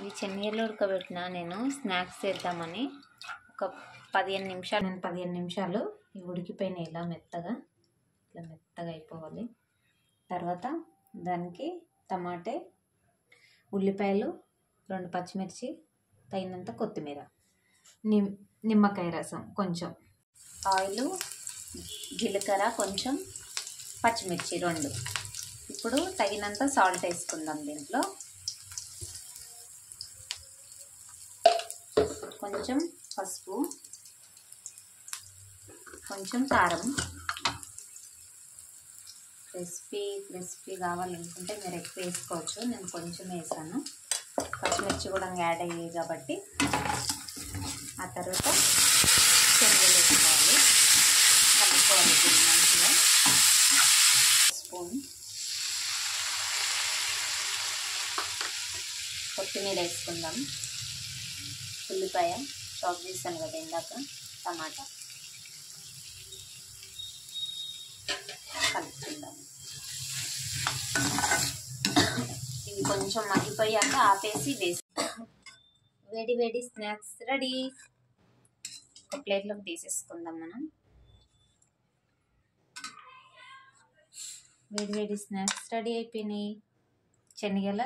ఇవి చెన్నీళ్ళు ఉడకబెట్టిన నేను స్నాక్స్ చేద్దామని. ఒక పదిహేను నిమిషాలు నేను పదిహేను నిమిషాలు ఇవి ఉడికిపోయినాయి ఇలా మెత్తగా. ఇట్లా మెత్తగా అయిపోవాలి. తర్వాత దానికి టమాటే ఉల్లిపాయలు రెండు పచ్చిమిర్చి తగినంత కొత్తిమీర నిమ్ నిమ్మకాయ రసం కొంచెం ఆయిల్ జీలకర్ర కొంచెం పచ్చిమిర్చి రెండు. ఇప్పుడు తగినంత సాల్ట్ వేసుకుందాం దీంట్లో. కొంచెం పసుపు కొంచెం కారం. క్రిస్పీ క్రిస్పీ కావాలనుకుంటే మీరు ఎక్కువ వేసుకోవచ్చు. నేను కొంచెం వేసాను. పచ్చిమిర్చి కూడా యాడ్ అయ్యాయి కాబట్టి ఆ తర్వాత శనగలు వేసుకోవాలి. కలుపుకోవాలి మంచిగా. స్పూన్. కొత్తిమీర వేసుకుందాం. ఉల్లిపాయ చాప్ చేస్తాను కదా ఇందాక టమాటా. కలుపుకుందాం. ఇవి కొంచెం మగ్గిపోయాక ఆపేసి వేసి వేడి వేడి స్నాక్స్ రెడీ. ఒక ప్లేట్లోకి తీసేసుకుందాం మనం. వేడి వేడి స్నాక్స్ రెడీ అయిపోయినాయి. శనగల